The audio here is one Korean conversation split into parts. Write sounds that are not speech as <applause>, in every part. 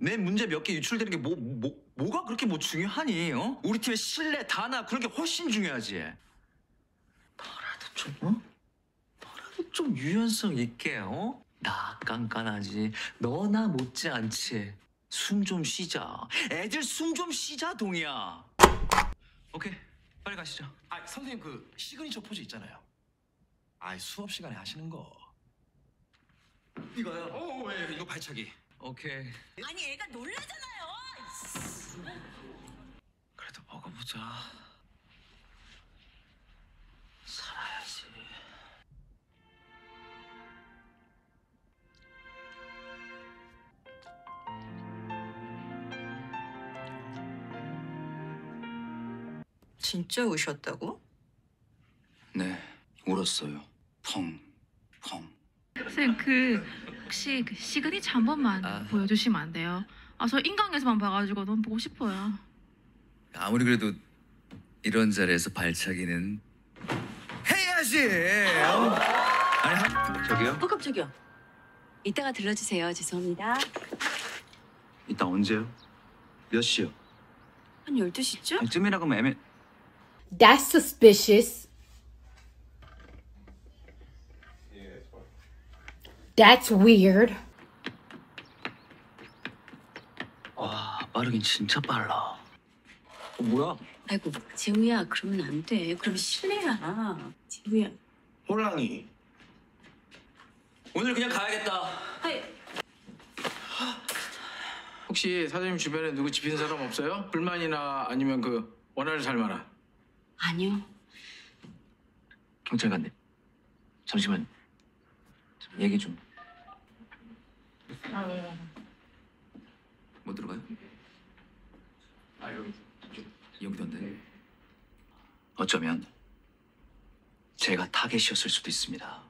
내 문제 몇 개 유출되는 게 뭐, 뭐, 뭐가 그렇게 뭐 중요하니? 어? 우리 팀의 신뢰, 단합 그런 게 훨씬 중요하지. 너라도 좀, 어? 너라도 좀 유연성 있게, 어? 나 깐깐하지. 너 나 못지않지. 숨 좀 쉬자. 애들 숨 좀 쉬자, 동희야. 오케이, 빨리 가시죠. 아 선생님 그 시그니처 포즈 있잖아요. 아 수업 시간에 하시는 거. 이거요. 어, 왜 이거 발차기. 오케이. 아니 애가 놀라잖아요. 그래도 먹어보자. 살아야지. 진짜 우셨다고? 네, 울었어요. 펑, 펑. 선생님 그 혹시 그 시그니처 한 번만 아. 보여주시면 안 돼요? 아 저 인강에서만 봐가지고 너무 보고 싶어요. 아무리 그래도 이런 자리에서 발차기는 해야지. 어? 아니, 한- 저기요? 어 깜짝이야. 이따가 들러주세요. 죄송합니다. 이따 언제요? 몇 시요? 한 12시쯤? 아니, 쯤이라고 하면 애매. That's suspicious. That's weird. 와, 빠르긴 진짜 빨라. 어, 뭐야? 아이고 지우야 그러면 안 돼. 그럼 실례야. 지우야. 호랑이. 오늘 그냥 가야겠다. 아이 혹시 사장님 주변에 누구 집힌 사람 없어요? 불만이나 아니면 그 원한을 살 만한? 아니요. 경찰관님, 잠시만 좀 얘기 좀. 못 들어가요? 아 여기 여기던데. 어쩌면 제가 타겟이었을 수도 있습니다.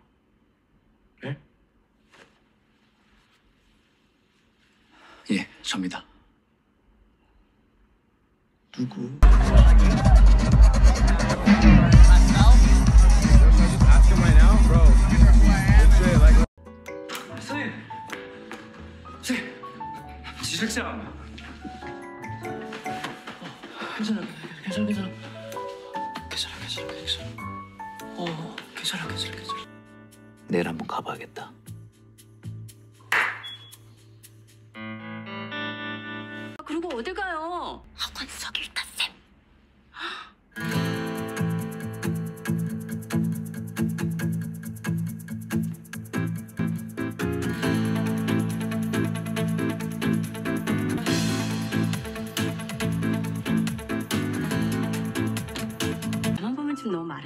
예? 예, 접니다. 누구? 괜찮아, 괜찮아, 괜찮아. 괜찮아, 괜찮아. 어, 괜찮아, 괜찮아, 괜찮아. 내일 한번 가봐야겠다. 아, 그리고 어딜 가요? 학원석 일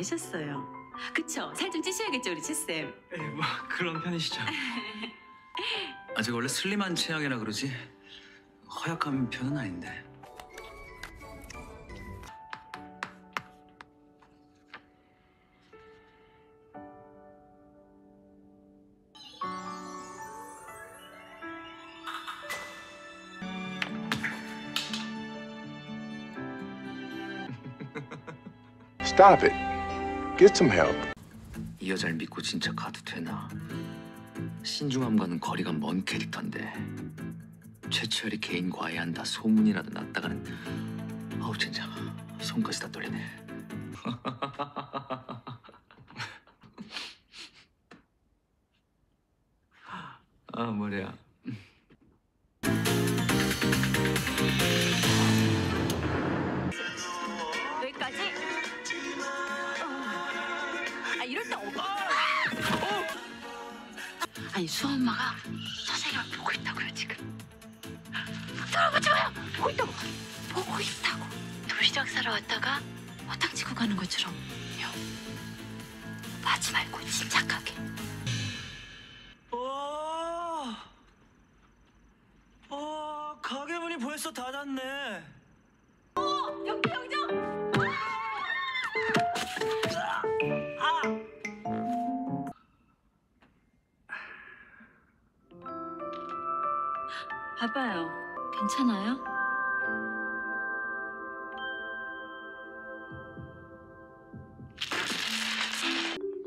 마르셨어요. 그쵸? 살 좀 찌셔야겠죠, 우리 채 쌤. 예, 뭐 그런 편이시죠. <laughs> 아, 제가 원래 슬림한 체형이라 그러지 허약한 편은 아닌데. Stop it. Get some help. 이 여자를 믿고 진짜 가도 되나? 신중함과는 거리가 먼 캐릭터인데 최철이 개인 과외한다 소문이라도 났다가는 아우 진짜 손까지 다 떨리네. <laughs> 아 머리야. 아. 아니 수아 엄마가 선생님을 보고 있다고요 지금. 들어보지 마요. 보고 있다고. 보고 있다고. 도시락 사러 왔다가 화탕 치고 가는 것처럼. 요. 하지 말고 침착하게. 어, 어 가게 문이 벌써 닫았네. 영재 영정. 봐봐요. 괜찮아요?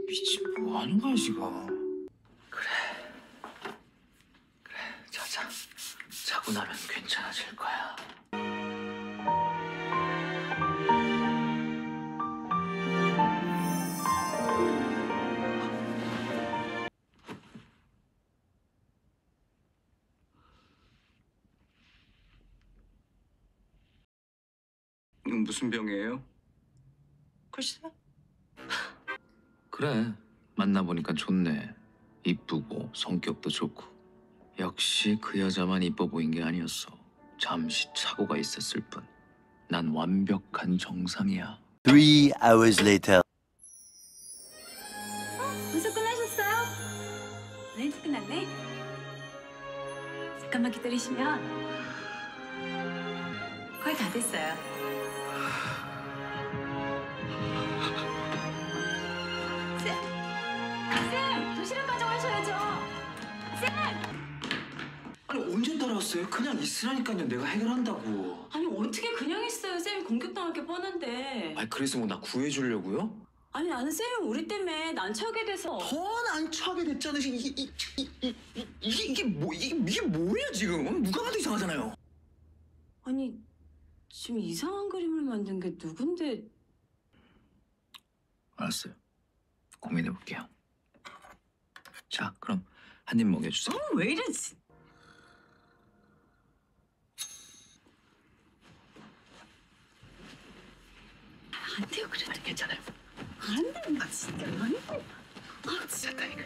미친 뭐 하는 거야 지금? 그래, 그래 자자 자고 나. 나는 괜찮아질 거야. 이건 무슨 병이에요? 글쎄. 그래. 만나보니까 좋네. 이쁘고 성격도 좋고. 역시 그 여자만 이뻐 보인 게 아니었어. 잠시 착오가 있었을 뿐. 난 완벽한 정상이야. Three hours later. 벌써 끝나셨어요? 네, 끝났네. 잠깐만 기다리시면 거의 다 됐어요. 쌤, 쌤, 도시락 가져가셔야죠. 아니 언제 따라왔어요? 그냥 있으라니까요. 내가 해결한다고. 아니 어떻게 그냥 있어요? 쌤이 공격당할 게 뻔한데. 아니 그래서 뭐 나 구해주려고요? 아니 나는 쌤이 우리 때문에 난처하게 돼서. 더안 처하게 됐잖아. 이게 이, 이, 이, 이, 이, 이게 이게 뭐 이게, 이게 뭐야 지금? 어? 누가 봐도 이상하잖아요. 아니 지금 이상한 그림을 만든 게 누군데? 알았어요. 고민해 볼게요. 자, 그럼 한 입 먹여주세요. 어, 왜 이러지? 안 돼요 그래도 괜찮아요. 안 된다 진짜 안 돼. 아 진짜. 됐다니까.